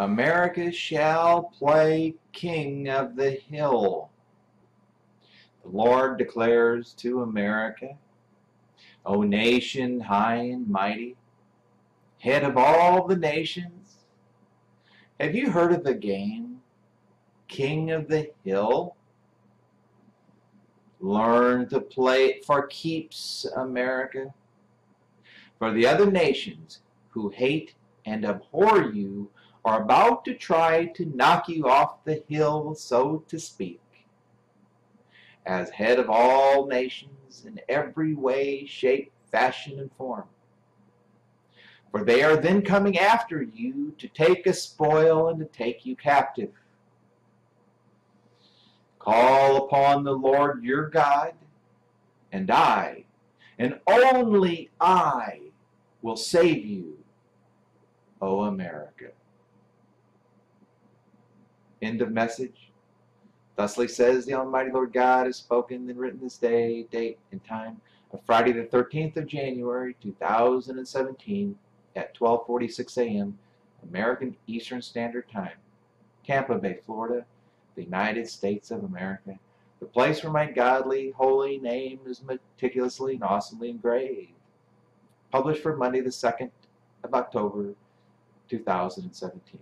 America shall play king of the hill. The Lord declares to America, O nation high and mighty, head of all the nations, have you heard of the game, King of the Hill? Learn to play it for keeps, America. For the other nations who hate and abhor you are about to try to knock you off the hill, so to speak. As head of all nations in every way, shape, fashion, and form. For they are then coming after you to take a spoil and to take you captive. Call upon the Lord your God, and I, and only I, will save you, O America. End of message. Thusly says the Almighty Lord God has spoken and written this day, date, and time of Friday the 13th of January 2017 at 12:46 a.m. American Eastern Standard Time, Tampa Bay, Florida, the United States of America, the place where my godly, holy name is meticulously and awesomely engraved. Published for Monday the 2nd of October 2017.